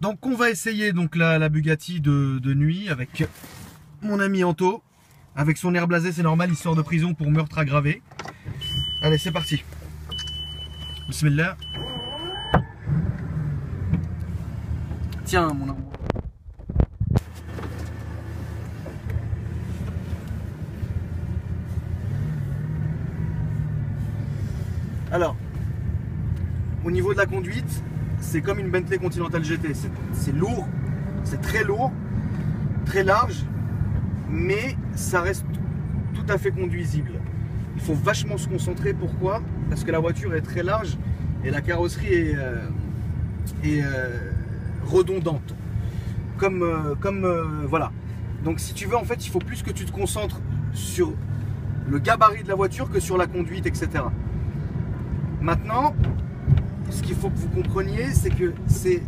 Donc on va essayer donc la, la Bugatti de, de nuit avec mon ami Anto. Avec son air blasé, c'est normal, il sort de prison pour meurtre aggravé. Allez, c'est parti. Tiens, mon amour. Alors, au niveau de la conduite, c'est comme une Bentley Continental GT. C'est- lourd, c'est très lourd, très large, mais ça reste tout à fait conduisible. Il faut vachement se concentrer. Pourquoi? Parce que la voiture est très large et la carrosserie est, euh, euh, redondante. Comme, euh, comme voilà. Donc si tu veux, en fait, il faut plus que tu te concentres sur le gabarit de la voiture que sur la conduite, etc. Maintenant, ce qu'il faut que vous compreniez, c'est que c'est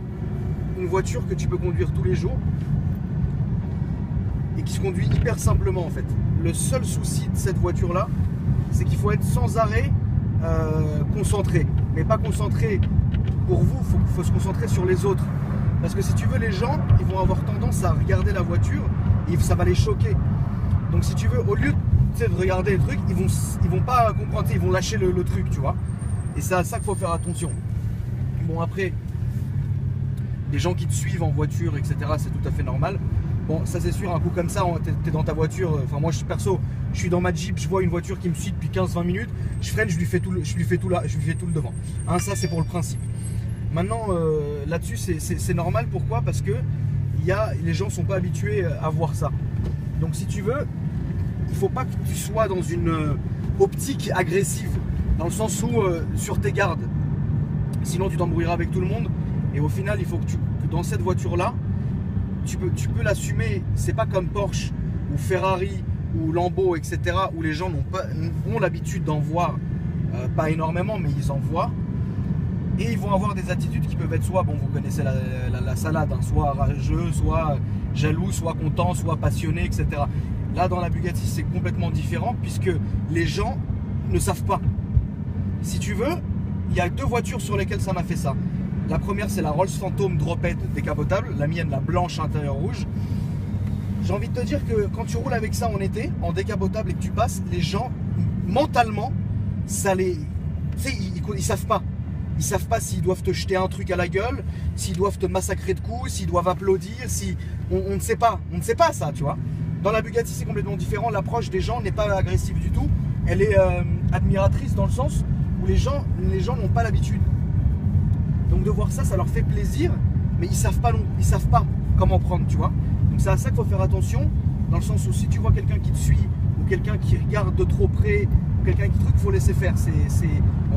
une voiture que tu peux conduire tous les jours et qui se conduit hyper simplement en fait. Le seul souci de cette voiture-là, c'est qu'il faut être sans arrêt euh, concentré. Mais pas concentré pour vous, il faut, se concentrer sur les autres. Parce que si tu veux, les gens, ils vont avoir tendance à regarder la voiture et ça va les choquer. Donc si tu veux, au lieu de regarder les trucs, ils vont, ils vont pas comprendre, ils vont lâcher le truc, tu vois. Et c'est à ça qu'il faut faire attention. Bon après, des gens qui te suivent en voiture, etc., c'est tout à fait normal. Bon, ça c'est sûr, un coup comme ça, t'es es dans ta voiture. euh, Enfin, moi, je, perso, je suis dans ma Jeep, je vois une voiture qui me suit depuis 15-20 minutes, je freine, je lui fais tout le, je lui fais tout je lui fais tout le devant. Hein, ça, c'est pour le principe. Maintenant, euh, là-dessus, c'est- normal. Pourquoi? Parce que y a, les gens sont pas habitués à voir ça. Donc, si tu veux, il faut pas que tu sois dans une euh, optique agressive, dans le sens où euh, sur tes gardes. Sinon, tu t'embrouilleras avec tout le monde. Et au final, il faut que, tu, dans cette voiture-là, tu peux, tu peux l'assumer. C'est pas comme Porsche ou Ferrari ou Lambo, etc., où les gens n'ont ont l'habitude d'en voir, euh, pas énormément, mais ils en voient. Et ils vont avoir des attitudes qui peuvent être soit, bon, vous connaissez la, la- la salade, hein, soit rageux, soit jaloux, soit content, soit passionné, etc. Là, dans la Bugatti, c'est complètement différent puisque les gens ne savent pas. Si tu veux, il y a deux voitures sur lesquelles ça m'a fait ça. La première, c'est la Rolls Phantom Drophead décapotable. La mienne, la blanche intérieur rouge. J'ai envie de te dire que quand tu roules avec ça en été, en décapotable et que tu passes, les gens, mentalement, ça les. Tu sais, ils, ils, ils savent pas. Ils savent pas s'ils doivent te jeter un truc à la gueule, s'ils doivent te massacrer de coups, s'ils doivent applaudir, si. On, on ne sait pas. On ne sait pas ça, tu vois. Dans la Bugatti, c'est complètement différent. L'approche des gens n'est pas agressive du tout. Elle est euh, admiratrice dans le sens où les gens n'ont pas l'habitude. Donc de voir ça, ça leur fait plaisir, mais ils savent pas ils savent pas comment prendre, tu vois. Donc c'est à ça qu'il faut faire attention, dans le sens où si tu vois quelqu'un qui te suit ou quelqu'un qui regarde de trop près, ou quelqu'un qui truc, faut laisser faire. C'est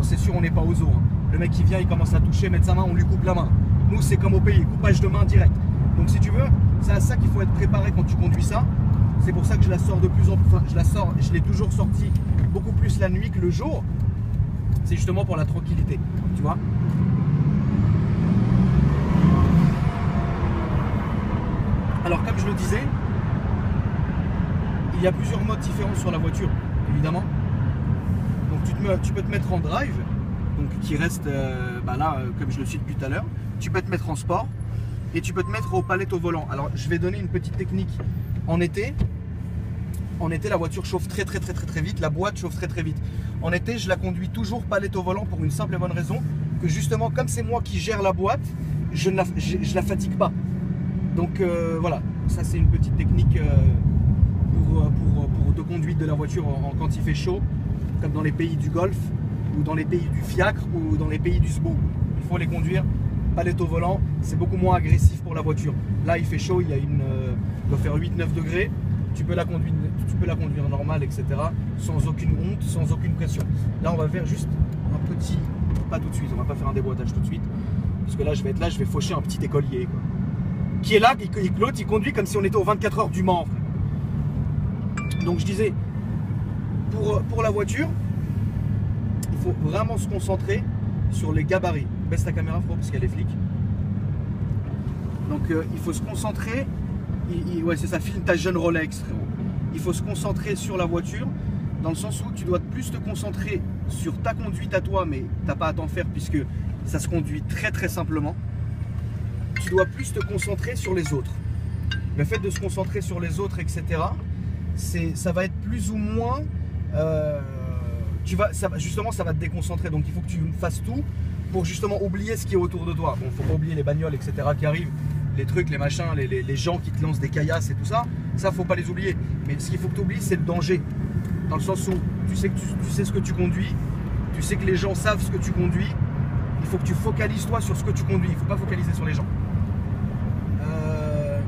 c'est sûr, on n'est pas aux zoo. hein. Le mec qui vient, il commence à toucher, mettre sa main, on lui coupe la main. Nous, c'est comme au pays, coupage de main direct. Donc si tu veux, c'est à ça qu'il faut être préparé quand tu conduis ça. C'est pour ça que je la sors de plus en plus. Je la sors, je l'ai toujours sortie beaucoup plus la nuit que le jour. C'est justement pour la tranquillité, tu vois. Alors comme je le disais, il y a plusieurs modes différents sur la voiture, évidemment. Donc tu, peux te mettre en drive, donc qui reste euh, bah là, euh, comme je le suis depuis tout à l'heure. Tu peux te mettre en sport et tu peux te mettre aux palettes au volant. Alors je vais donner une petite technique en été. En été, la voiture chauffe très très très très vite, la boîte chauffe très très vite. En été, je la conduis toujours palette au volant pour une simple et bonne raison que justement, comme c'est moi qui gère la boîte, je ne la, fatigue pas. Donc euh, voilà, ça c'est une petite technique euh, pour, euh, pour, de la voiture quand il fait chaud, comme dans les pays du Golfe, ou dans les pays du fiacre, ou dans les pays du SBO. Il faut les conduire palette au volant, c'est beaucoup moins agressif pour la voiture. Là il fait chaud, il y a une, il doit faire 8-9 degrés, tu peux, la conduire, tu peux la conduire normale, etc. Sans aucune honte, sans aucune pression. Là on va faire juste un petit, pas tout de suite, on va pas faire un déboîtage tout de suite, parce que là je vais être là, je vais faucher un petit écolier. Qui est là, et que- l'autre il conduit comme si on était aux 24 heures du Mans. frère. Donc je disais, pour, pour la voiture, il faut vraiment se concentrer sur les gabarits. Baisse ta caméra frérot parce a les flics. Donc euh, il faut se concentrer, c'est ça, filme ta jeune Rolex. Il faut se concentrer sur la voiture dans le sens où tu dois plus te concentrer sur ta conduite à toi, mais t'as pas à t'en faire puisque ça se conduit très très simplement tu dois plus te concentrer sur les autres. Le fait de se concentrer sur les autres, etc., ça va être plus ou moins. Euh, justement, ça va te déconcentrer. Donc il faut que tu fasses tout pour justement oublier ce qui est autour de toi. Bon, faut pas oublier les bagnoles, etc., qui arrivent, les trucs, les machins, les, gens qui te lancent des caillasses et tout ça. Ça, faut pas les oublier. Mais ce qu'il faut que tu oublies, c'est le danger. Dans le sens où tu sais, que tu, sais ce que tu conduis, tu sais que les gens savent ce que tu conduis. Il faut que tu focalises toi sur ce que tu conduis. Il faut pas focaliser sur les gens. Euh,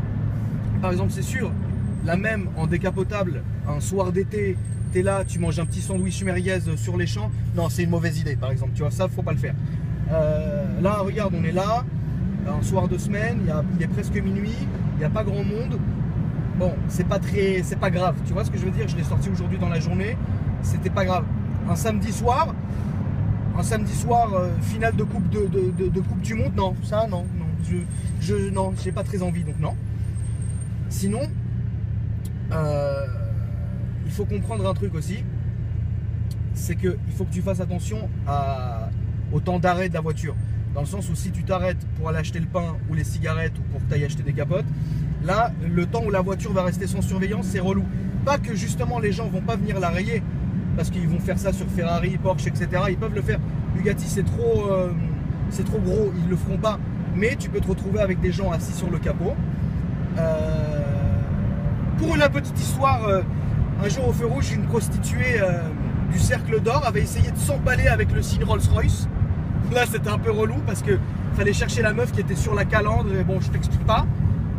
par exemple, c'est sûr, la même en décapotable, un soir d'été, tu es là, tu manges un petit sandwich merguez sur les champs. Non, c'est une mauvaise idée, par exemple. Tu vois, ça, faut pas le faire. Euh, là, regarde, on est là, un soir de semaine, il, est presque minuit, il n'y a pas grand monde. Bon, c'est pas très, c'est pas grave. Tu vois ce que je veux dire? Je l'ai sorti aujourd'hui dans la journée. C'était pas grave. Un samedi soir, un samedi soir, euh, finale de coupe de, du monde, non, ça non, je, je non, pas très envie, donc non. Sinon, euh, il faut comprendre un truc aussi, c'est que il faut que tu fasses attention au temps d'arrêt de la voiture. Dans le sens où si tu t'arrêtes pour aller acheter le pain ou les cigarettes ou pour que tu ailles acheter des capotes, là, le temps où la voiture va rester sans surveillance, c'est relou. Pas que justement les gens vont pas venir la rayer, parce qu'ils vont faire ça sur Ferrari, Porsche, etc. Ils peuvent le faire. Bugatti, c'est trop, euh, trop gros, ils le feront pas. Mais tu peux te retrouver avec des gens assis sur le capot. Euh, pour une petite histoire, euh, un jour au feu rouge, une prostituée du Cercle d'Or avait essayé de s'emballer avec le signe Rolls-Royce. Là, c'était un peu relou parce que fallait chercher la meuf qui était sur la calandre. Et bon, je t'explique pas.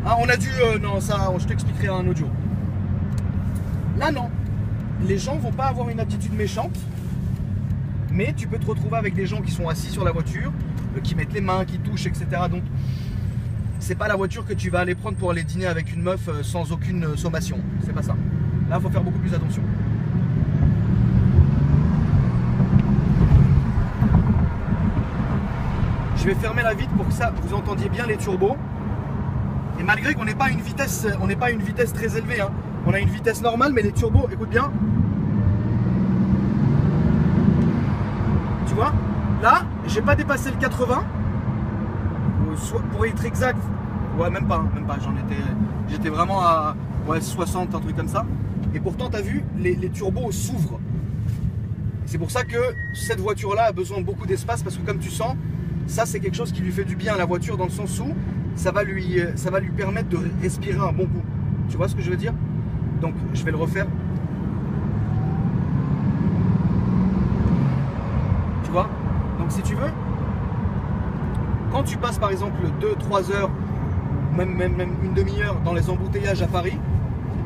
Hein, on a dû. non, ça, je t'expliquerai un audio. Là, non les gens vont pas avoir une attitude méchante, mais tu peux te retrouver avec des gens qui sont assis sur la voiture, euh, qui mettent les mains, qui touchent, etc. Donc, c'est pas la voiture que tu vas aller prendre pour aller dîner avec une meuf euh, sans aucune euh, sommation. C'est pas ça. Là, il faut faire beaucoup plus attention. Vais fermer la vitre pour que ça vous entendiez bien les turbos. Et malgré qu'on n'est pas une vitesse, on n'est pas une vitesse très élevée, hein. On a une vitesse normale, mais les turbos, écoute bien. Tu vois? Là, j'ai pas dépassé le 80. Pour être exact, ouais, même pas, même pas. J'en étais, j'étais vraiment à ouais, 60, un truc comme ça. Et pourtant, tu as vu, les, turbos s'ouvrent. C'est pour ça que cette voiture-là a besoin beaucoup d'espace parce que comme tu sens, ça c'est quelque chose qui lui fait du bien à la voiture dans le sens où ça va lui, lui permettre de respirer un bon coup. Tu vois ce que je veux dire? Donc je vais le refaire. Tu vois? Donc si tu veux, quand tu passes par exemple 2-3 heures, même, même, même une demi-heure dans les embouteillages à Paris,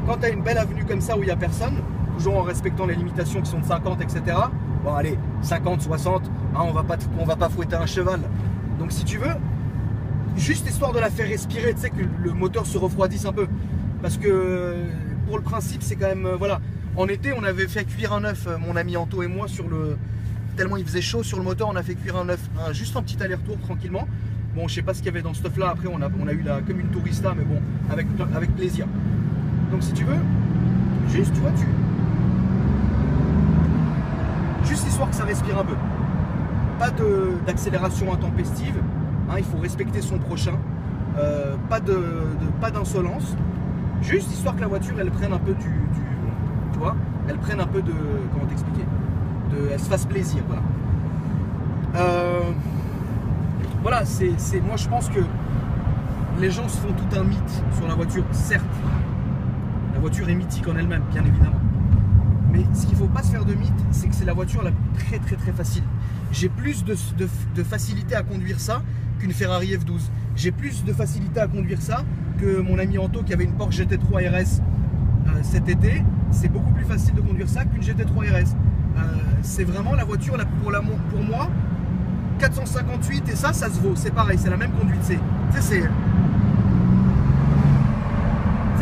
quand tu as une belle avenue comme ça où il n'y a personne, toujours en respectant les limitations qui sont de 50, etc. Bon allez, 50, 60, hein, on va pas va pas fouetter un cheval. Donc si tu veux, juste histoire de la faire respirer, tu sais que le moteur se refroidisse un peu. Parce que le principe, c'est quand même. Euh, voilà. En été, on avait fait cuire un œuf, euh, mon ami Anto et moi, sur le. Tellement il faisait chaud sur le moteur, on a fait cuire un œuf, juste un petit aller-retour tranquillement. Bon, je sais pas ce qu'il y avait dans ce stuff là. Après, on a, eu la, comme une tourista, mais bon, avec, avec plaisir. Donc, si tu veux, juste, tu vois, tu. Juste histoire que ça respire un peu. Pas d'accélération intempestive. Hein, il faut respecter son prochain. Euh, pas d'insolence. Juste histoire que la voiture, elle prenne un peu du, tu vois, elle prenne un peu de, comment t'expliquer, elle se fasse plaisir, voilà. Euh, voilà, c'est, moi je pense que les gens se font tout un mythe sur la voiture, certes. La voiture est mythique en elle-même, bien évidemment. Mais ce qu'il ne faut pas se faire de mythe, c'est que c'est la voiture la très très très facile. J'ai plus de, facilité à conduire ça qu'une Ferrari F12. J'ai plus de facilité à conduire ça mon ami Anto qui avait une Porsche GT3 RS euh, cet été, c'est beaucoup plus facile de conduire ça qu'une GT3 RS. Euh, c'est vraiment la voiture pour moi 458 et ça, ça se vaut. C'est pareil, c'est la même conduite. C'est, c'est,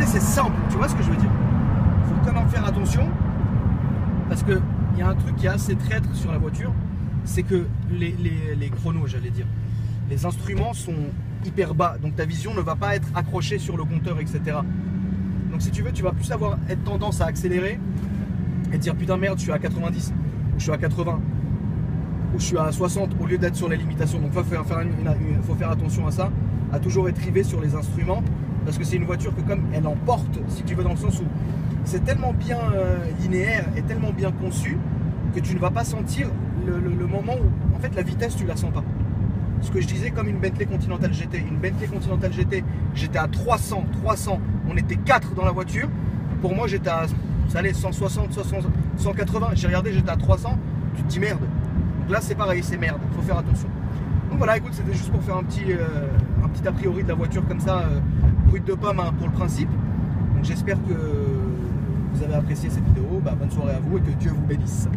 c'est simple. Tu vois ce que je veux dire? Il faut quand même faire attention parce que il y a un truc qui est assez traître sur la voiture, c'est que les, chronos, j'allais dire, les instruments sont hyper bas. Donc ta vision ne va pas être accrochée sur le compteur, etc. Donc si tu veux, tu vas plus avoir être tendance à accélérer et dire putain merde, je suis à 90 ou je suis à 80 ou je suis à 60 au lieu d'être sur les limitations. Donc il faut faire, faut faire attention à ça. à toujours être rivé sur les instruments parce que c'est une voiture que comme elle emporte, si tu veux, dans le sens où c'est tellement bien euh, linéaire et tellement bien conçu que tu ne vas pas sentir le, moment où, en fait, la vitesse, tu la sens pas. Ce que je disais comme une Bentley Continental GT. Une Bentley Continental GT, j'étais à 300, 300, on était 4 dans la voiture. Pour moi, j'étais à ça allait 160, 180. J'ai regardé, j'étais à 300. Tu te dis merde. Donc là, c'est pareil, c'est merde. Faut faire attention. Donc voilà, écoute, c'était juste pour faire un petit, euh, un petit a priori de la voiture comme ça, euh, de pomme hein, pour le principe. Donc j'espère que vous avez apprécié cette vidéo. Bah, bonne soirée à vous et que Dieu vous bénisse.